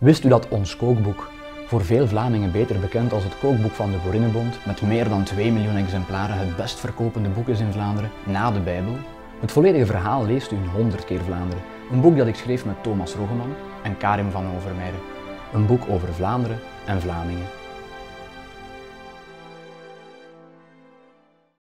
Wist u dat ons kookboek, voor veel Vlamingen beter bekend als het kookboek van de Boerinnenbond, met meer dan 2 miljoen exemplaren het best verkopende boek is in Vlaanderen, na de Bijbel? Het volledige verhaal leest u in 100 keer Vlaanderen. Een boek dat ik schreef met Thomas Rogeman en Karim van Overmeijden. Een boek over Vlaanderen en Vlamingen.